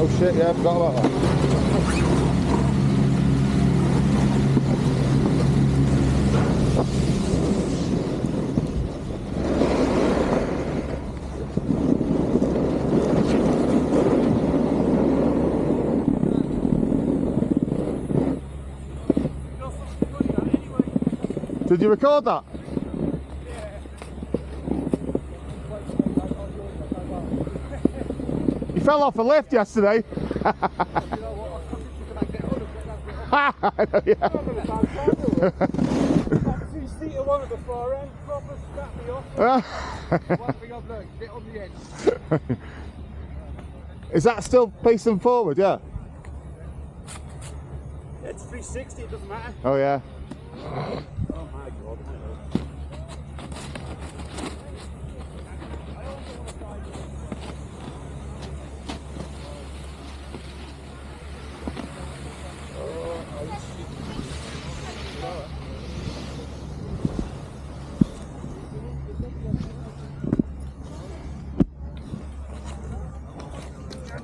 Oh shit, yeah, I forgot about that. Did you record that? Fell off a lift yesterday. Yeah. Two-seater one at the far end, proper snap me off. One thing I've learned, get on the edge. Is that still facing forward? Yeah. It's 360, it doesn't matter. Oh yeah. Oh my god.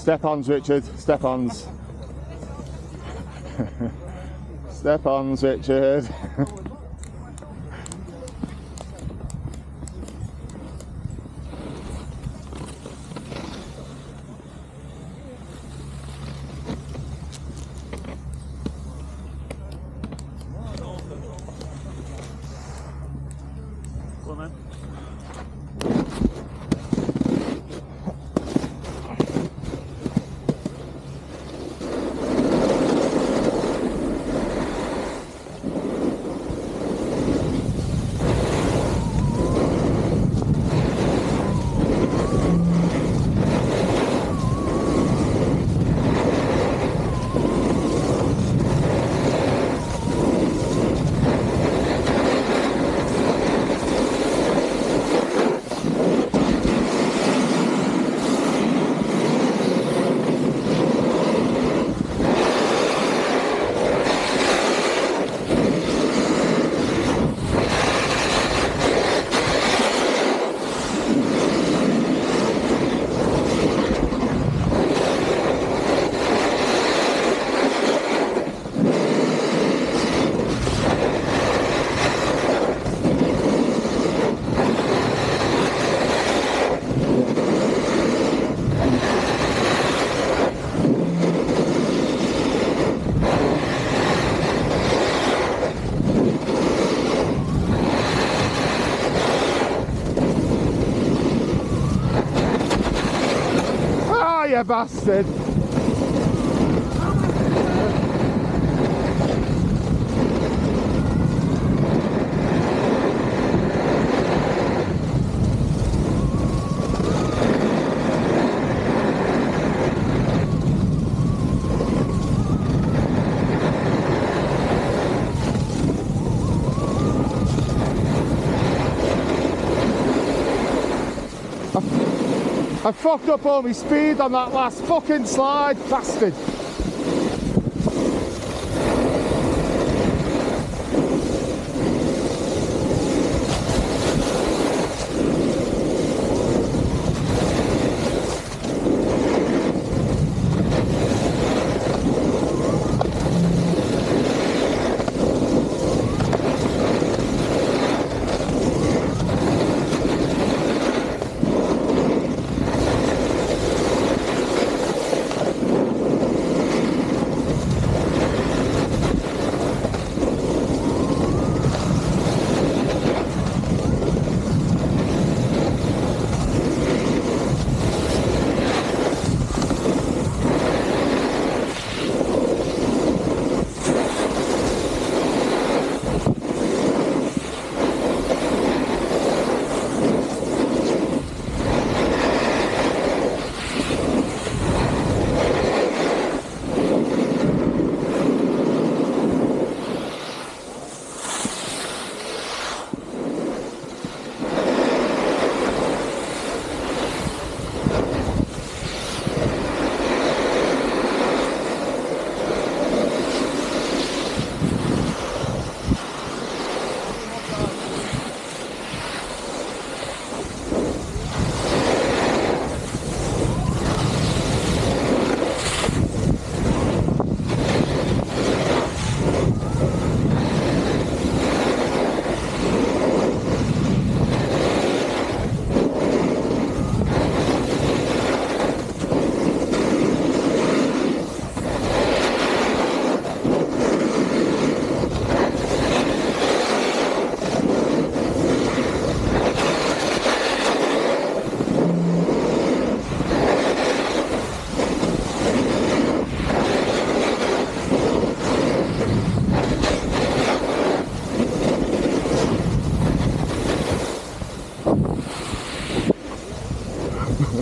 Step ons, Richard. Step ons. Step ons, Richard. you bastard. I fucked up all my speed on that last fucking slide, bastard.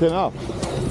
Fucking hell.